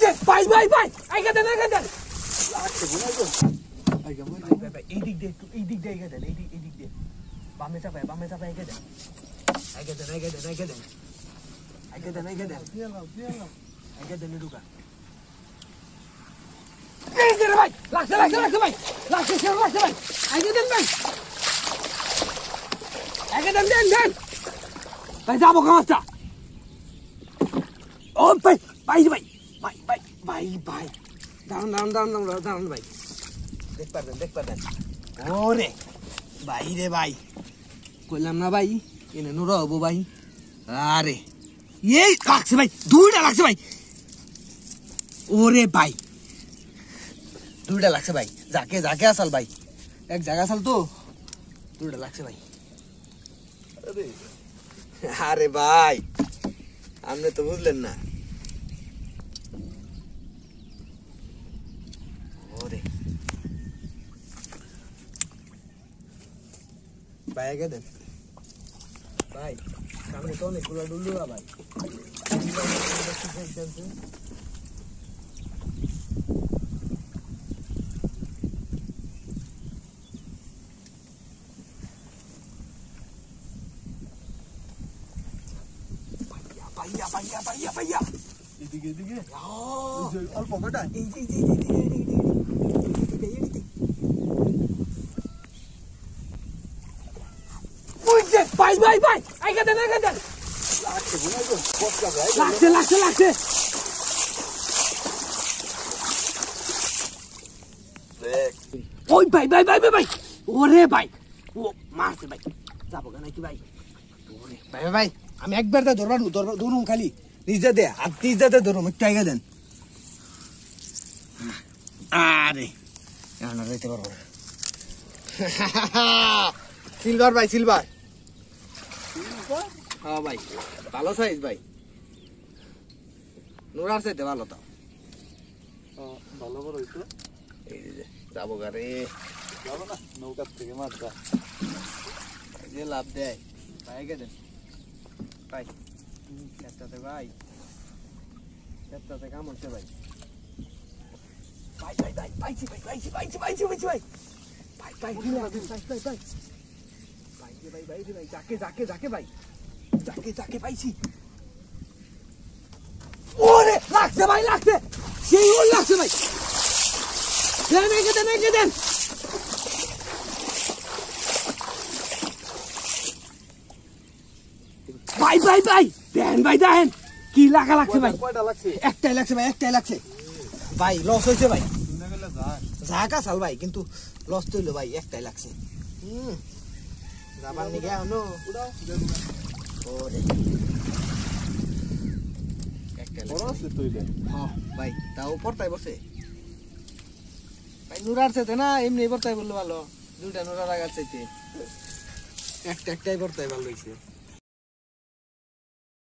লাগছে ভাই ভাই ভাই আইগা দেন আইগা দেন আইগা মই ভাই, ভাই, ভাই, এই দিক দিয়ে একটু এই দিক দিয়ে আইগা দেন এই দিক এই দিক দিয়ে বামে চাপায় বামে চাপায় আইগা দেন আইগা দেন আইগা দেন আইগা দেন আইগা দেন আইগা দেন দিলাম দিলাম আইগা দেন ঢুকা এই যে রে ভাই লাগছে লাগছে লাগছে ভাই লাগছে সে লাগছে ভাই আইগা দেন ভাই আইগা দেন দেন দেন ভাই যাবো কামাচ্ছা ও ভাই ভাই ভাই ভাই ভাই ভাই ভাই দাঁড়ান দাঁড়ান দাঁড়ান দাঁড়ান দাঁড়ান ভাই দেখ পারবেন দেখ পারবেন ওরে ভাই রে ভাই কইলাম না ভাই এনে নুরা হবো ভাই আরে এই লাগছে ভাই দুইটা লাগছে ভাই ওরে ভাই দুইটা লাগছে ভাই যাকে যাকে আসাল ভাই এক জায়গা আসাল তো দুইটা লাগছে ভাই আরে আরে ভাই আপনি তো বুঝলেন না Baik aja deh. Baik. Kamu tuh nih keluar dulu lah baik. Ya, ya, ya, ya, ya, ya, ya, Ya. Alfa, beda. Edik, edik, edik, edik. ভাই ভাই ভাই আইগা দেন আইগা দেন লাগছে লাগছে লাগছে। ওই ভাই ভাই ভাই ভাই ভাই। ওরে ভাই, ও মারছে ভাই। যাব কেন কি ভাই? ওরে ভাই ভাই আমি একবার তো ধরবা ধরবা ধরুন খালি। নিজে দে হাত নিজে দে ধরুন, একটু আগে দেন। আরে, এখন আর রইতে পারব সিলভার ভাই, সিলভার। হ্যাঁ ভাই ভালো সাইজ ভাই। নোরার সাইতে ভালো তো। ভালো বড় হইতো এই যে যাব গারে যাব না নৌকার থেকে মাছটা যে লাভ দেয়। ভাই গে দেন ভাই ক্ষেত্রতে ভাই। ক্ষেত্রতে কাম হচ্ছে ভাই। ভাই ভাই ভাই পাইছি ভাই পাইছি পাইছি পাইছি পাইছি ভাই। ভাই ভাই ভাই ভাই ভাই ভাই ভাই ভাই যাকে যাকে যাকে ভাই যাকে যাকে পাইছি। ওরে লাগছে ভাই লাগছে। সেই ওর লাগছে ভাই। দেন ভাই ভাই ভাই দেন ভাই দেন। কি লাগা লাগছে ভাই? একটাই লাগছে ভাই একটাই লাগছে। ভাই লস হয়েছে ভাই। ঝাঁকা চাল ভাই কিন্তু লস তো হইল ভাই একটাই লাগছে। হুম। রাবার নিয়ে গিয়া হলো ওরে বড় আছে তুই হ্যাঁ ভাই তা উপর তাই বসে ভাই নুরার চাইতে না এমনি এবার তাই বলল ভালো দুইটা নুরার আগার একটাই বর্তায় ভালো হয়েছে